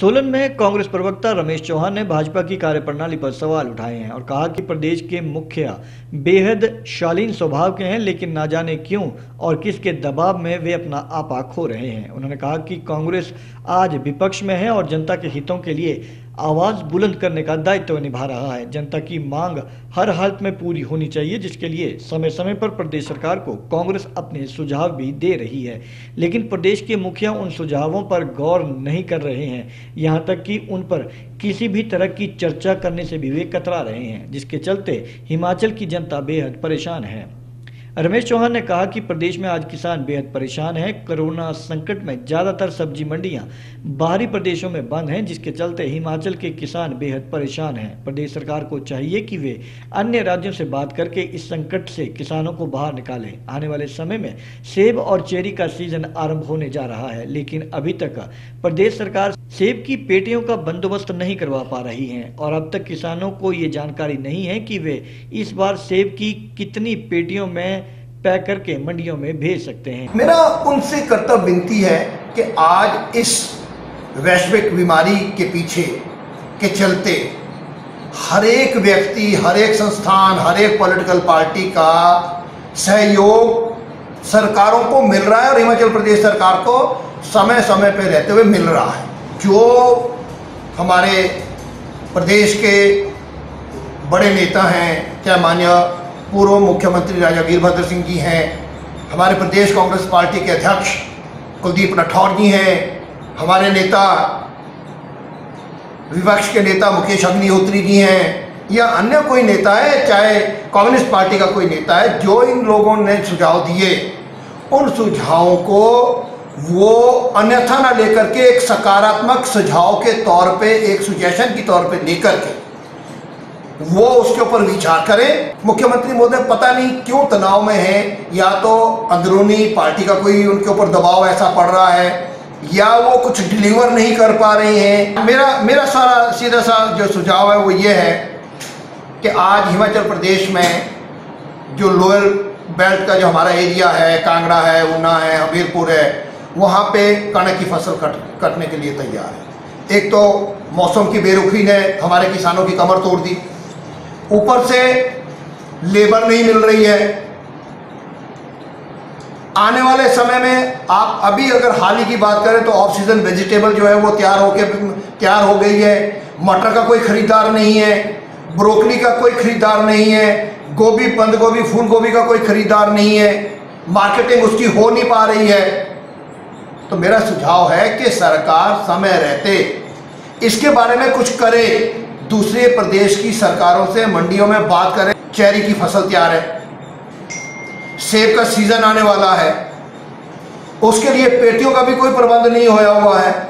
सोलन में कांग्रेस प्रवक्ता रमेश चौहान ने भाजपा की कार्यप्रणाली पर सवाल उठाए हैं और कहा कि प्रदेश के मुखिया बेहद शालीन स्वभाव के हैं, लेकिन ना जाने क्यों और किसके दबाव में वे अपना आपा खो रहे हैं। उन्होंने कहा कि कांग्रेस आज विपक्ष में है और जनता के हितों के लिए आवाज़ बुलंद करने का दायित्व निभा रहा है। जनता की मांग हर हालत में पूरी होनी चाहिए, जिसके लिए समय समय पर प्रदेश सरकार को कांग्रेस अपने सुझाव भी दे रही है। लेकिन प्रदेश के मुखिया उन सुझावों पर गौर नहीं कर रहे हैं। यहाँ तक कि उन पर किसी भी तरह की चर्चा करने से भी वे कतरा रहे हैं, जिसके चलते हिमाचल की जनता बेहद परेशान है। रमेश चौहान ने कहा कि प्रदेश में आज किसान बेहद परेशान हैं। कोरोना संकट में ज़्यादातर सब्ज़ी मंडियाँ बाहरी प्रदेशों में बंद हैं, जिसके चलते हिमाचल के किसान बेहद परेशान हैं। प्रदेश सरकार को चाहिए कि वे अन्य राज्यों से बात करके इस संकट से किसानों को बाहर निकालें। आने वाले समय में सेब और चेरी का सीज़न आरंभ होने जा रहा है, लेकिन अभी तक प्रदेश सरकार सेब की पेटियों का बंदोबस्त नहीं करवा पा रही है और अब तक किसानों को ये जानकारी नहीं है कि वे इस बार सेब की कितनी पेटियों में पैक करके मंडियों में भेज सकते हैं। मेरा उनसे कर्तव्य विनती है कि आज इस वैश्विक बीमारी के पीछे के चलते हर एक व्यक्ति, हर एक संस्थान, हर एक पॉलिटिकल पार्टी का सहयोग सरकारों को मिल रहा है और हिमाचल प्रदेश सरकार को समय समय पर रहते हुए मिल रहा है। जो हमारे प्रदेश के बड़े नेता हैं चाहे मान्य पूर्व मुख्यमंत्री राजा वीरभद्र सिंह जी हैं, हमारे प्रदेश कांग्रेस पार्टी के अध्यक्ष कुलदीप राठौर जी हैं, हमारे नेता, विपक्ष के नेता मुकेश अग्निहोत्री जी हैं, या अन्य कोई नेता है, चाहे कम्युनिस्ट पार्टी का कोई नेता है, जो इन लोगों ने सुझाव दिए, उन सुझावों को वो अन्यथा ना लेकर के एक सकारात्मक सुझाव के तौर पे, एक सुजेशन के तौर पे लेकर के वो उसके ऊपर विचार करें। मुख्यमंत्री महोदय पता नहीं क्यों तनाव में है, या तो अंदरूनी पार्टी का कोई उनके ऊपर दबाव ऐसा पड़ रहा है, या वो कुछ डिलीवर नहीं कर पा रही हैं। मेरा मेरा सारा सीधा सा जो सुझाव है वो ये है कि आज हिमाचल प्रदेश में जो लोअर बेल्ट का जो हमारा एरिया है, कांगड़ा है, ऊना है, हमीरपुर है, वहाँ पे कणक की फ़सल कट, कटने के लिए तैयार है। एक तो मौसम की बेरुखी ने हमारे किसानों की कमर तोड़ दी। ऊपर से लेबर नहीं मिल रही है। आने वाले समय में आप अभी अगर हाल ही की बात करें तो ऑफ़ सीज़न वेजिटेबल जो है वो तैयार होके तैयार हो गई है। मटर का कोई खरीदार नहीं है। ब्रोकली का कोई खरीदार नहीं है। गोभी, बंद गोभी, फूल गोभी का कोई खरीदार नहीं है। मार्केटिंग उसकी हो नहीं पा रही है। तो मेरा सुझाव है कि सरकार समय रहते, इसके बारे में कुछ करे। दूसरे प्रदेश की सरकारों से, मंडियों में बात करें, चेरी की फ़सल तैयार है। सेब का सीज़न आने वाला है। उसके लिए पेटियों का भी कोई प्रबंध नहीं होया हुआ है।